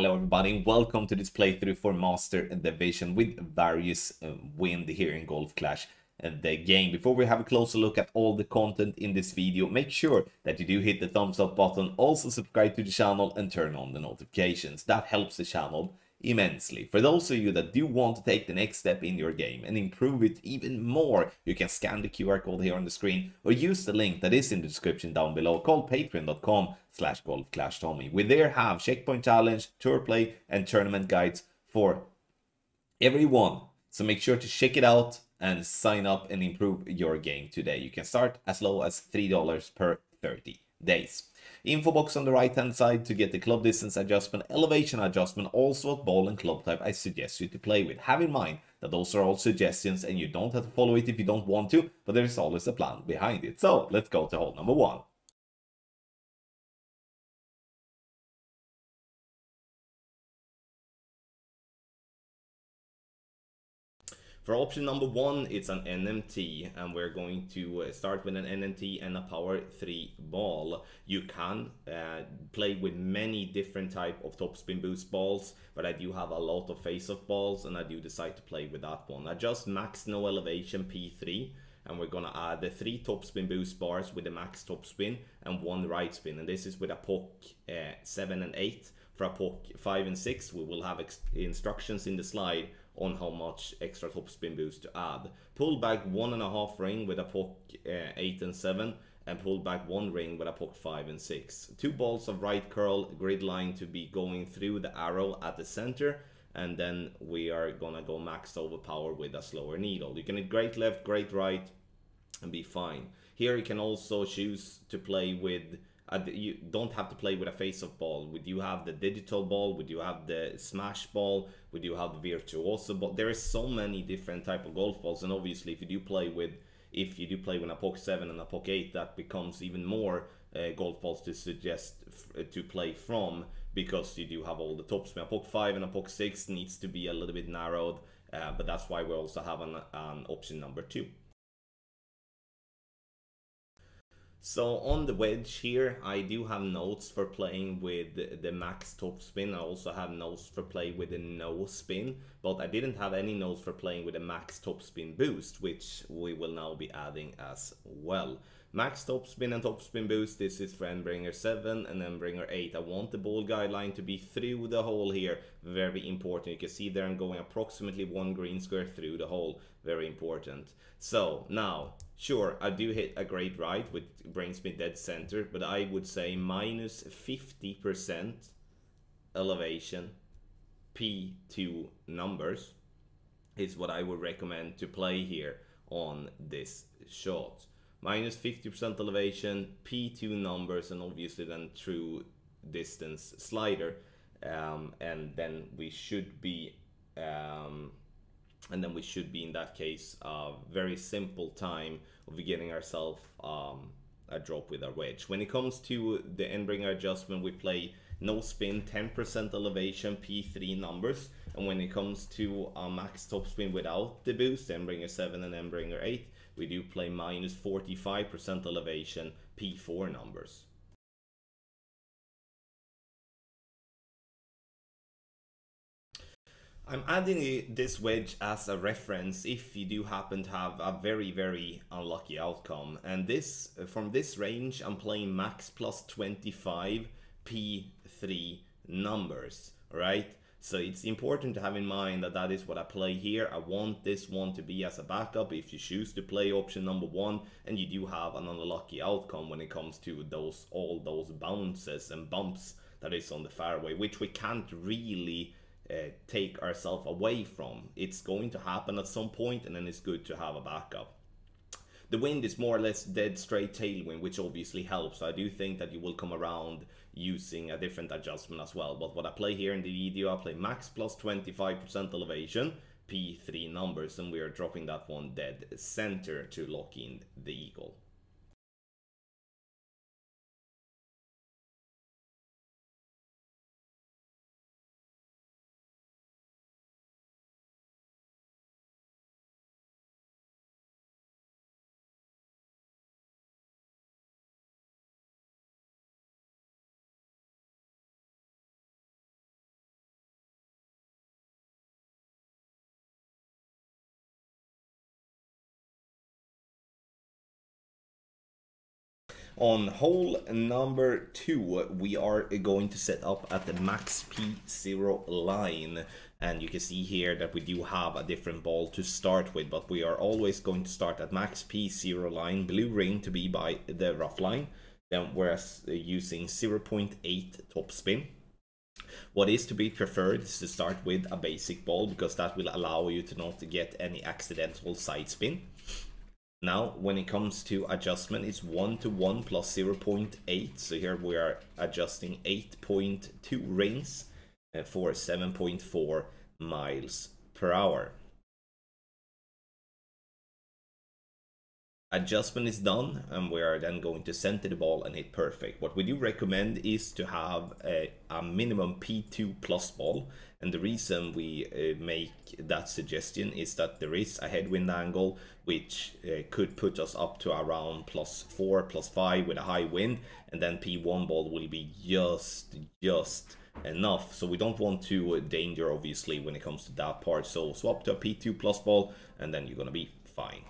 Hello everybody welcome to this playthrough for Master Division with various uh, wind here in Golf Clash uh, the game. Before we have a closer look at all the content in this video, make sure that you do hit the thumbs up button, also subscribe to the channel and turn on the notifications. That helps the channel immensely. For those of you that do want to take the next step in your game and improve it even more, you can scan the QR code here on the screen or use the link that is in the description down below called patreon.com slash golfclashtommy. We there have checkpoint challenge, tour play and tournament guides for everyone. So make sure to check it out and sign up and improve your game today. You can start as low as $3 per 30 days. Info box on the right hand side to get the club distance adjustment, elevation adjustment, also what ball and club type I suggest you to play with. Have in mind that those are all suggestions and you don't have to follow it if you don't want to, but there is always a plan behind it. So let's go to hole number one. For option number one, it's an NMT, and we're going to uh, start with an NMT and a power 3 ball. You can uh, play with many different type of topspin boost balls, but I do have a lot of face-off balls, and I do decide to play with that one. I just max no elevation P3, and we're gonna add the three topspin boost bars with the max topspin and one right spin, and this is with a POC uh, 7 and 8. For a POC 5 and 6, we will have instructions in the slide on how much extra topspin boost to add. Pull back one and a half ring with a POC uh, 8 and 7 and pull back one ring with a POC 5 and 6. Two balls of right curl grid line to be going through the arrow at the center and then we are gonna go max over power with a slower needle. You can hit great left, great right and be fine. Here you can also choose to play with you don't have to play with a face-off ball. Would you have the digital ball, Would you have the smash ball, Would you have the virtuoso ball. There is so many different type of golf balls, and obviously, if you do play with, if you do play with a POC seven and a POC eight, that becomes even more uh, golf balls to suggest uh, to play from because you do have all the tops. A POC five and a POC six needs to be a little bit narrowed, uh, but that's why we also have an, an option number two. So on the wedge here, I do have notes for playing with the max top spin. I also have notes for play with the no spin, but I didn't have any notes for playing with a max top spin boost, which we will now be adding as well. Max top spin and top spin boost, this is for Endbringer 7 and Endbringer 8. I want the ball guideline to be through the hole here, very important. You can see there I'm going approximately one green square through the hole, very important. So now, sure, I do hit a great right, which brings me dead center, but I would say minus 50% elevation P2 numbers is what I would recommend to play here on this shot minus 50% elevation, P2 numbers, and obviously then true distance slider. Um, and then we should be, um, and then we should be in that case a very simple time of getting ourselves um, a drop with our wedge. When it comes to the Endbringer adjustment, we play no spin, 10% elevation, P3 numbers. And when it comes to a max top spin without the boost, Endbringer 7 and Endbringer 8, we do play minus 45% elevation P4 numbers. I'm adding this wedge as a reference if you do happen to have a very very unlucky outcome and this uh, from this range I'm playing max plus 25 P3 numbers right so it's important to have in mind that that is what I play here. I want this one to be as a backup if you choose to play option number one and you do have an unlucky outcome when it comes to those all those bounces and bumps that is on the fairway, which we can't really uh, take ourselves away from. It's going to happen at some point and then it's good to have a backup. The wind is more or less dead straight tailwind, which obviously helps. I do think that you will come around using a different adjustment as well. But what I play here in the video, I play max plus 25% elevation, P3 numbers, and we are dropping that one dead center to lock in the eagle. On hole number two, we are going to set up at the max P0 line. And you can see here that we do have a different ball to start with, but we are always going to start at max P0 line, blue ring to be by the rough line, then whereas using 0.8 topspin. What is to be preferred is to start with a basic ball because that will allow you to not get any accidental side spin. Now, when it comes to adjustment, it's 1 to 1 plus 0.8. So here we are adjusting 8.2 rings uh, for 7.4 miles per hour. adjustment is done and we are then going to center the ball and hit perfect. What we do recommend is to have a, a minimum P2 plus ball. And the reason we uh, make that suggestion is that there is a headwind angle which uh, could put us up to around plus 4, plus 5 with a high wind. And then P1 ball will be just, just enough. So we don't want to uh, danger obviously when it comes to that part. So swap to a P2 plus ball and then you're gonna be fine.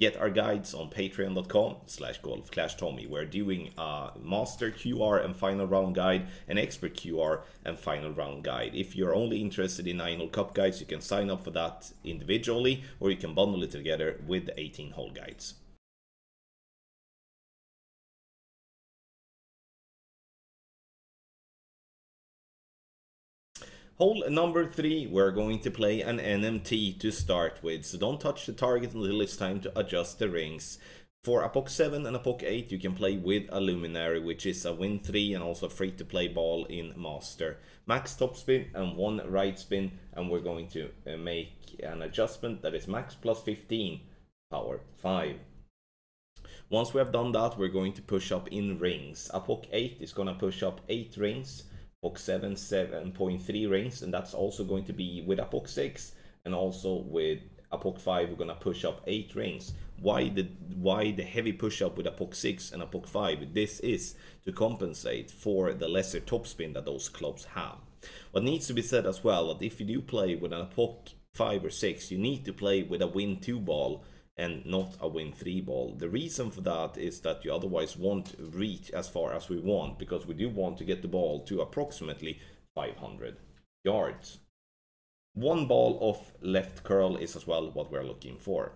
Get our guides on patreon.com slash golfclashtommy. We're doing a master QR and final round guide, an expert QR and final round guide. If you're only interested in 9 hole cup guides, you can sign up for that individually or you can bundle it together with the 18 hole guides. Hole number three, we're going to play an NMT to start with, so don't touch the target until it's time to adjust the rings. For a POC 7 and a POC 8, you can play with a Luminary, which is a win 3 and also free to play ball in Master. Max top spin and one right spin, and we're going to uh, make an adjustment that is max plus 15, power 5. Once we have done that, we're going to push up in rings. A POC 8 is going to push up 8 rings POC 7 7.3 rings and that's also going to be with a POC 6 and also with a POC 5 we're gonna push up 8 rings why the why the heavy push up with a POC 6 and a POC 5 this is to compensate for the lesser topspin that those clubs have. What needs to be said as well that if you do play with a POC 5 or 6 you need to play with a win 2 ball and not a win 3 ball. The reason for that is that you otherwise won't reach as far as we want because we do want to get the ball to approximately 500 yards. One ball of left curl is as well what we're looking for.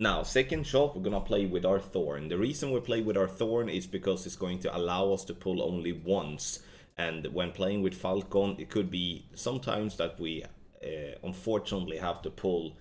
Now, second shot, we're gonna play with our Thorn. The reason we play with our Thorn is because it's going to allow us to pull only once. And when playing with Falcon, it could be sometimes that we uh, unfortunately have to pull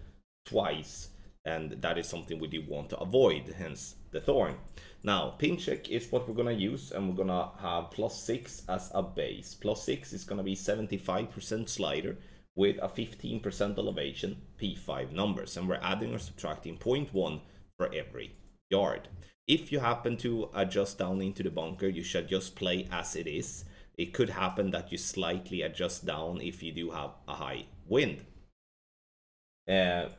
twice and that is something we do want to avoid, hence the thorn. Now, pin check is what we're gonna use, and we're gonna have plus 6 as a base. Plus 6 is gonna be 75% slider with a 15% elevation, P5 numbers, and we're adding or subtracting 0.1 for every yard. If you happen to adjust down into the bunker, you should just play as it is. It could happen that you slightly adjust down if you do have a high wind. Uh,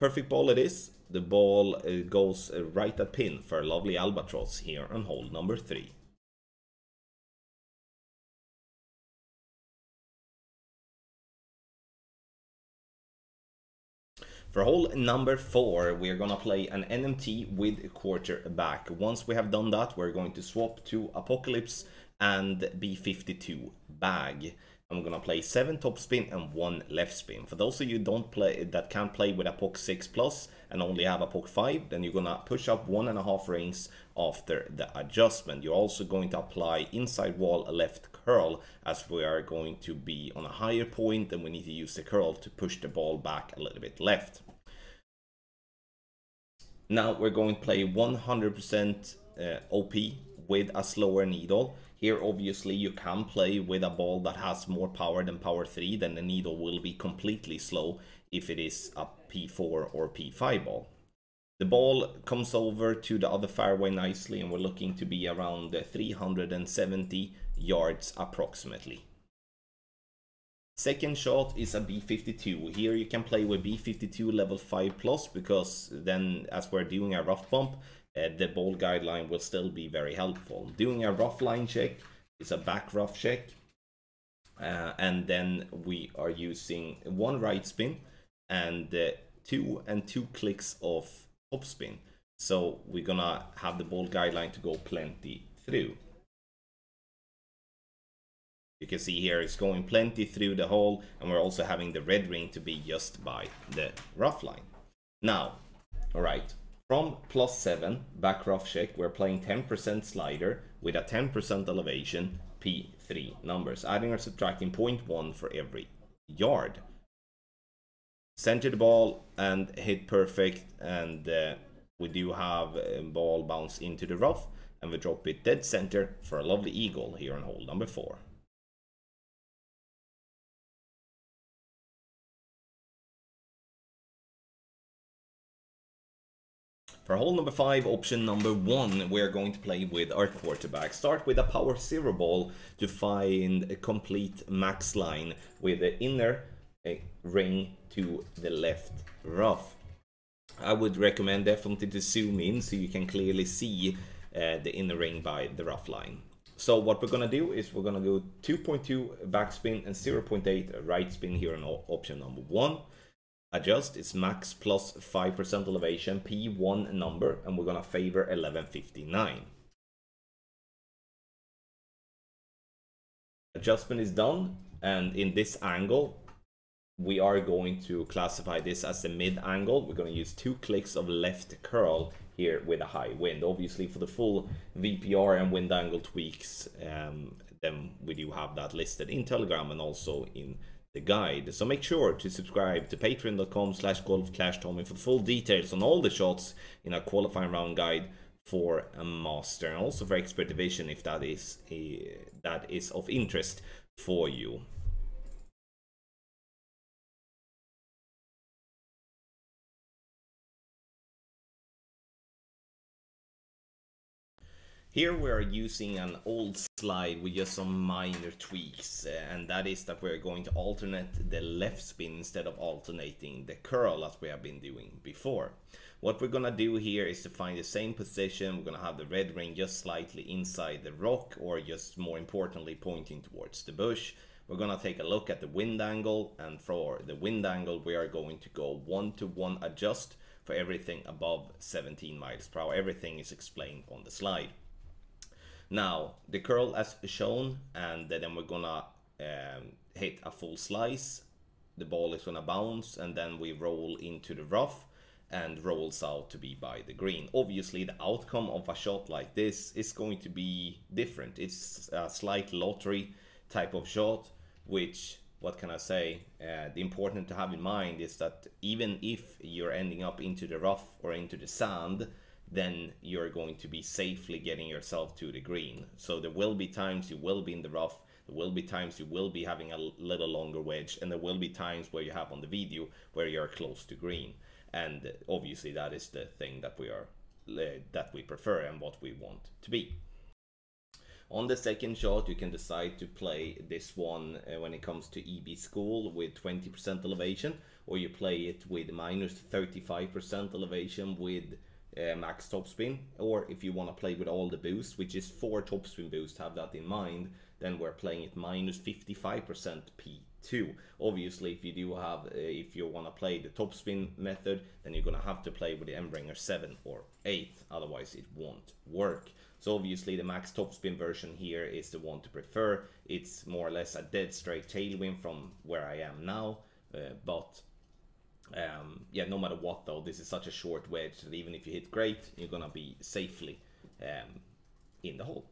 Perfect ball it is. The ball uh, goes uh, right at pin for lovely albatross here on hole number three. For hole number four, we're gonna play an NMT with a quarterback. Once we have done that, we're going to swap to Apocalypse and B52 bag. I'm gonna play seven top spin and one left spin. For those of you don't play that can't play with a POC 6 plus and only have a POC 5, then you're gonna push up one and a half rings after the adjustment. You're also going to apply inside wall left curl as we are going to be on a higher point and we need to use the curl to push the ball back a little bit left. Now we're going to play 100% uh, OP with a slower needle. Here, obviously, you can play with a ball that has more power than power 3, then the needle will be completely slow if it is a P4 or P5 ball. The ball comes over to the other fairway nicely and we're looking to be around uh, 370 yards approximately. Second shot is a B52. Here you can play with B52 level 5 plus because then as we're doing a rough bump, uh, the ball guideline will still be very helpful. Doing a rough line check is a back rough check. Uh, and then we are using one right spin and uh, two and two clicks of top spin. So we're gonna have the ball guideline to go plenty through. You can see here it's going plenty through the hole and we're also having the red ring to be just by the rough line. Now, alright, from plus 7 back rough check we're playing 10% slider with a 10% elevation P3 numbers, adding or subtracting 0.1 for every yard. Center the ball and hit perfect and uh, we do have a ball bounce into the rough and we drop it dead center for a lovely eagle here on hole number 4. For hole number 5, option number 1, we're going to play with our quarterback. Start with a power zero ball to find a complete max line with the inner ring to the left rough. I would recommend definitely to zoom in so you can clearly see uh, the inner ring by the rough line. So what we're gonna do is we're gonna go 2.2 backspin and 0.8 right spin here on option number one adjust its max plus 5% elevation P1 number and we're gonna favor 1159. Adjustment is done and in this angle we are going to classify this as the mid angle. We're going to use two clicks of left curl here with a high wind. Obviously for the full VPR and wind angle tweaks um, then we do have that listed in Telegram and also in guide. So make sure to subscribe to patreon.com slash golfclashtommy for full details on all the shots in our qualifying round guide for a master and also for expert division if that is a, that is of interest for you. Here we are using an old slide with just some minor tweaks uh, and that is that we're going to alternate the left spin instead of alternating the curl as we have been doing before. What we're gonna do here is to find the same position, we're gonna have the red ring just slightly inside the rock or just more importantly pointing towards the bush. We're gonna take a look at the wind angle and for the wind angle we are going to go one to one adjust for everything above 17 miles per hour. Everything is explained on the slide. Now, the curl as shown, and then we're gonna um, hit a full slice. The ball is gonna bounce, and then we roll into the rough and rolls out to be by the green. Obviously, the outcome of a shot like this is going to be different. It's a slight lottery type of shot, which, what can I say, uh, the important to have in mind is that even if you're ending up into the rough or into the sand, then you're going to be safely getting yourself to the green. So there will be times you will be in the rough, there will be times you will be having a little longer wedge, and there will be times where you have on the video where you're close to green. And obviously that is the thing that we are that we prefer and what we want to be. On the second shot, you can decide to play this one uh, when it comes to EB School with 20% elevation, or you play it with minus 35% elevation with uh, max topspin or if you want to play with all the boost which is four topspin boost have that in mind then we're playing it minus 55% P2 obviously if you do have uh, if you want to play the topspin method then you're gonna have to play with the Endbringer 7 or 8 otherwise it won't work. So obviously the max topspin version here is the one to prefer. It's more or less a dead straight tailwind from where I am now uh, but um, yeah, no matter what though, this is such a short wedge that even if you hit great, you're gonna be safely um, in the hole.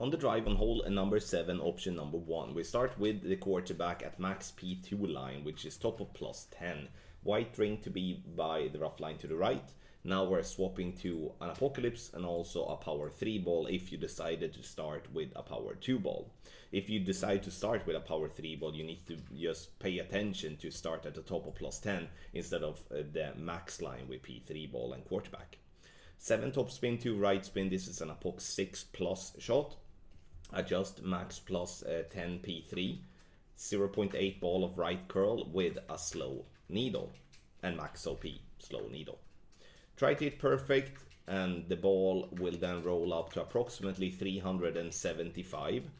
On the drive on hole number 7, option number 1, we start with the quarterback at max P2 line, which is top of plus 10 white ring to be by the rough line to the right. Now we're swapping to an Apocalypse and also a Power 3 ball if you decided to start with a Power 2 ball. If you decide to start with a Power 3 ball, you need to just pay attention to start at the top of plus 10 instead of uh, the max line with P3 ball and quarterback. 7 top spin, 2 right spin, this is an Apoc 6 plus shot. Adjust max plus, uh, 10 P3. 0.8 ball of right curl with a slow needle and max OP slow needle. Try to hit perfect and the ball will then roll up to approximately 375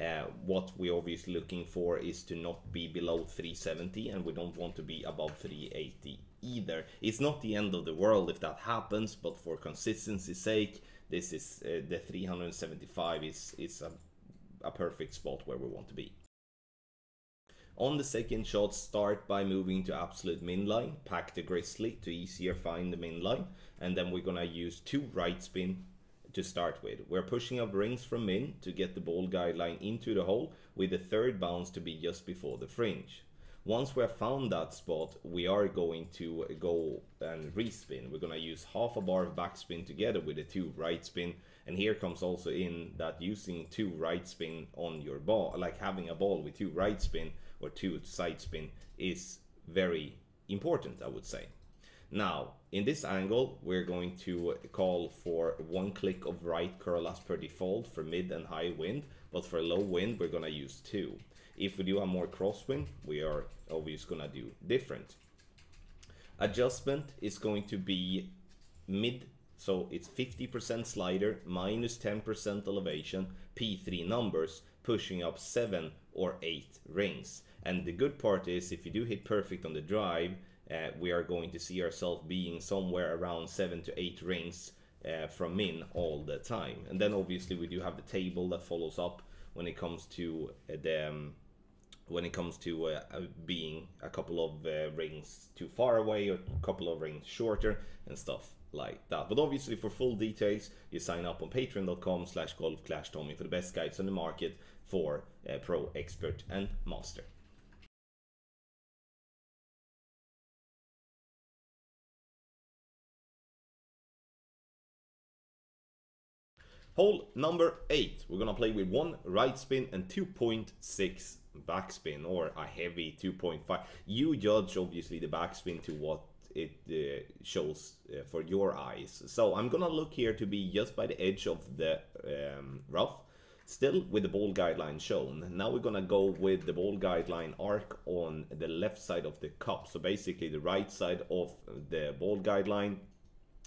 uh, what we're obviously looking for is to not be below 370 and we don't want to be above 380 either. It's not the end of the world if that happens, but for consistency's sake, this is uh, the 375 is, is a, a perfect spot where we want to be. On the second shot, start by moving to absolute min line, pack the grizzly to easier find the min line, and then we're gonna use two right spin to start with. We're pushing up rings from min to get the ball guideline into the hole with the third bounce to be just before the fringe. Once we have found that spot, we are going to go and respin. We're going to use half a bar of backspin together with a two right spin. And here comes also in that using two right spin on your ball, like having a ball with two right spin or two side spin is very important, I would say. Now, in this angle, we're going to call for one click of right curl as per default for mid and high wind, but for low wind, we're gonna use two. If we do a more crosswind, we are obviously gonna do different. Adjustment is going to be mid, so it's 50% slider, minus 10% elevation, P3 numbers, pushing up 7 or 8 rings. And the good part is if you do hit perfect on the drive, uh, we are going to see ourselves being somewhere around 7 to 8 rings uh, from min all the time. And then obviously we do have the table that follows up when it comes to uh, the um, when it comes to uh, uh being a couple of uh, rings too far away or a couple of rings shorter and stuff like that. But obviously for full details, you sign up on patreon.com slash golf clash Tommy for the best guides on the market for pro, expert and master. Hole number 8, we're gonna play with one right spin and 2.6 backspin or a heavy 2.5. You judge obviously the backspin to what it uh, shows uh, for your eyes. So I'm gonna look here to be just by the edge of the um, rough, still with the ball guideline shown. Now we're gonna go with the ball guideline arc on the left side of the cup. So basically the right side of the ball guideline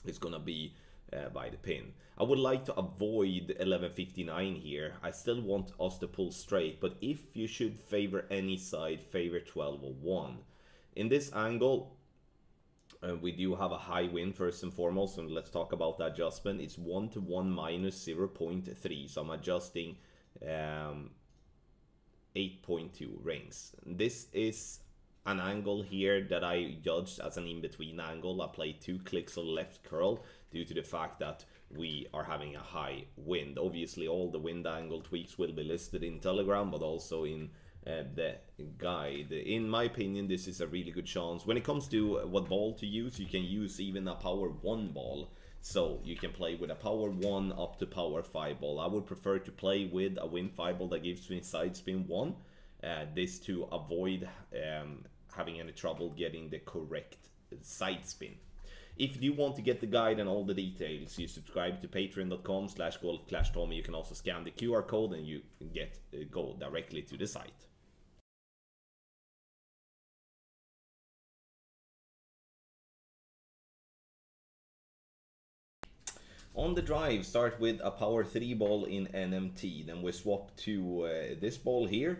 is gonna be uh, by the pin. I would like to avoid 1159 here. I still want us to pull straight, but if you should favor any side, favor 1201. In this angle, uh, we do have a high wind first and foremost, and let's talk about the adjustment. It's 1 to 1 minus 0 0.3, so I'm adjusting um, 8.2 rings. This is an angle here that I judged as an in-between angle. I played two clicks of left curl due to the fact that we are having a high wind. Obviously, all the wind angle tweaks will be listed in Telegram, but also in uh, the guide. In my opinion, this is a really good chance. When it comes to what ball to use, you can use even a power 1 ball. So you can play with a power 1 up to power 5 ball. I would prefer to play with a wind 5 ball that gives me side spin 1. Uh, this to avoid um, having any trouble getting the correct side spin. If you want to get the guide and all the details, you subscribe to patreon.com slash golfclashtommy. You can also scan the QR code and you get uh, go directly to the site. On the drive, start with a power 3 ball in NMT. Then we swap to uh, this ball here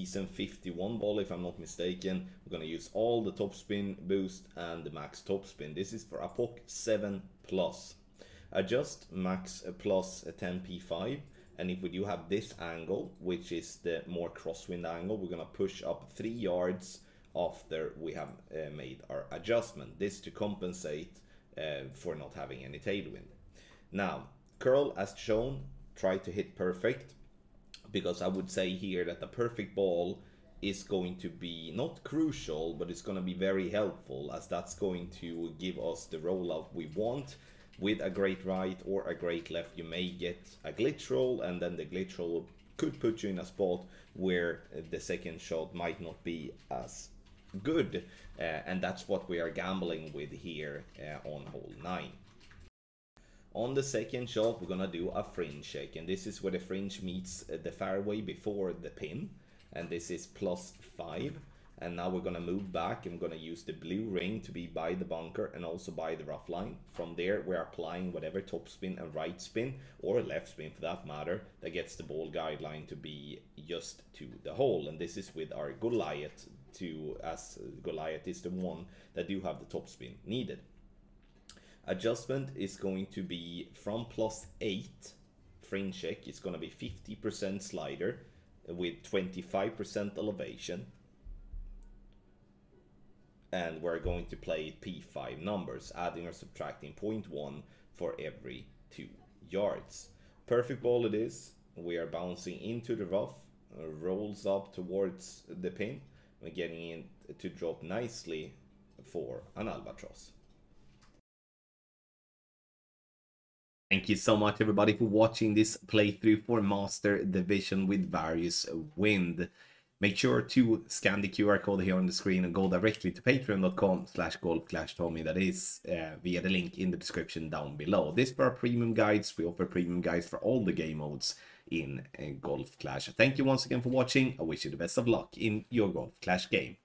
season 51 ball if I'm not mistaken. We're gonna use all the top spin boost and the max top spin. This is for Apoc 7 plus. Adjust max plus 10p5 and if we do have this angle which is the more crosswind angle we're gonna push up 3 yards after we have uh, made our adjustment. This to compensate uh, for not having any tailwind. Now curl as shown try to hit perfect because I would say here that the perfect ball is going to be not crucial, but it's going to be very helpful as that's going to give us the rollout we want. With a great right or a great left, you may get a glitch roll, and then the glitch roll could put you in a spot where the second shot might not be as good, uh, and that's what we are gambling with here uh, on hole 9. On the second shot, we're gonna do a fringe shake, and this is where the fringe meets uh, the fairway before the pin, and this is plus 5. And now we're gonna move back. I'm gonna use the blue ring to be by the bunker and also by the rough line. From there, we're applying whatever top spin and right spin, or left spin for that matter, that gets the ball guideline to be just to the hole. And this is with our Goliath to, as Goliath is the one that do have the top spin needed. Adjustment is going to be from plus 8 fringe check, it's going to be 50% slider with 25% elevation and we're going to play p5 numbers, adding or subtracting 0.1 for every 2 yards. Perfect ball it is. We are bouncing into the rough, rolls up towards the pin. We're getting it to drop nicely for an albatross. Thank you so much everybody for watching this playthrough for Master Division with Various Wind. Make sure to scan the QR code here on the screen and go directly to patreon.com slash golfclashtommy. That is uh, via the link in the description down below. This for our premium guides. We offer premium guides for all the game modes in uh, Golf Clash. Thank you once again for watching. I wish you the best of luck in your Golf Clash game.